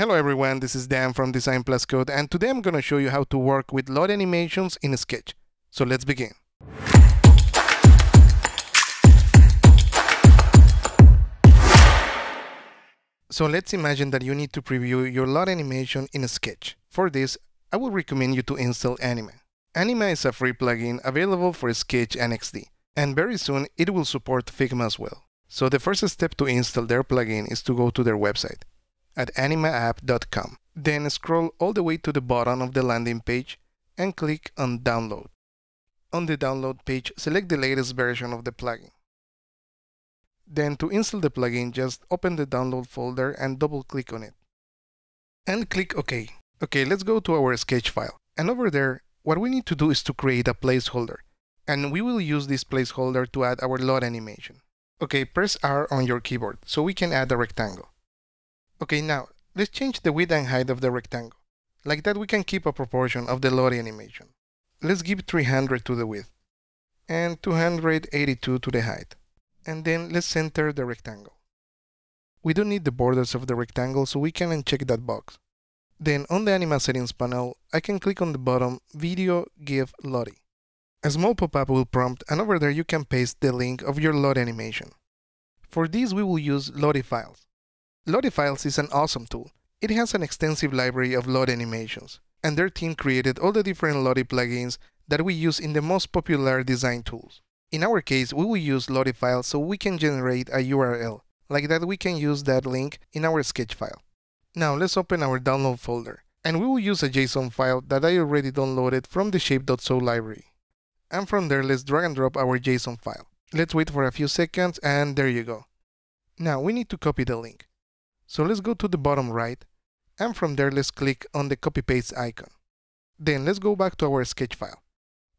Hello everyone, this is Dan from Design Plus Code and today I'm going to show you how to work with Lottie animations in Sketch. So let's begin. So let's imagine that you need to preview your Lottie animation in Sketch. For this, I would recommend you to install Anima. Anima is a free plugin available for Sketch and XD, and very soon it will support Figma as well. So the first step to install their plugin is to go to their website at animaapp.com. Then scroll all the way to the bottom of the landing page and click on Download. On the download page, select the latest version of the plugin. Then to install the plugin, just open the download folder and double click on it. And click OK. Okay, let's go to our sketch file. And over there, what we need to do is to create a placeholder. And we will use this placeholder to add our Lottie animation. Okay, press R on your keyboard so we can add a rectangle. Okay, now let's change the width and height of the rectangle. Like that we can keep a proportion of the Lottie animation. Let's give 300 to the width and 282 to the height. And then let's center the rectangle. We don't need the borders of the rectangle so we can uncheck that box. Then on the Anima settings panel, I can click on the bottom Video GIF Lottie. A small pop-up will prompt and over there you can paste the link of your Lottie animation. For this we will use Lottie files. Lottie Files is an awesome tool. It has an extensive library of Lottie animations, and their team created all the different Lottie plugins that we use in the most popular design tools. In our case, we will use Lottie Files so we can generate a URL. Like that, we can use that link in our sketch file. Now let's open our download folder, and we will use a JSON file that I already downloaded from the shape.so library. And from there, let's drag and drop our JSON file. Let's wait for a few seconds, and there you go. Now we need to copy the link. So let's go to the bottom right, and from there let's click on the copy paste icon. Then let's go back to our sketch file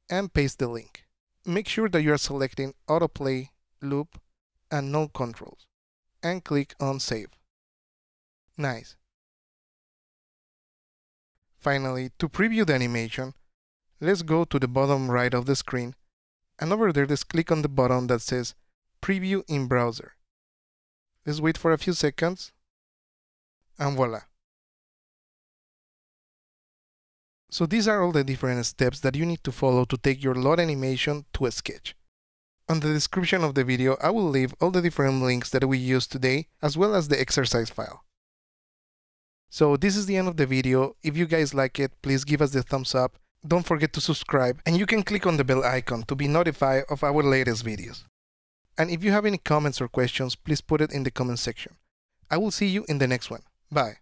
and paste the link. Make sure that you are selecting autoplay, loop, and no controls, and click on save. Nice. Finally, to preview the animation, let's go to the bottom right of the screen, and over there let's click on the button that says Preview in Browser. Let's wait for a few seconds and voila. So these are all the different steps that you need to follow to take your Lottie animation to a sketch. On the description of the video, I will leave all the different links that we used today, as well as the exercise file. So this is the end of the video. If you guys like it, please give us the thumbs up. Don't forget to subscribe, and you can click on the bell icon to be notified of our latest videos. And if you have any comments or questions, please put it in the comment section. I will see you in the next one. Bye.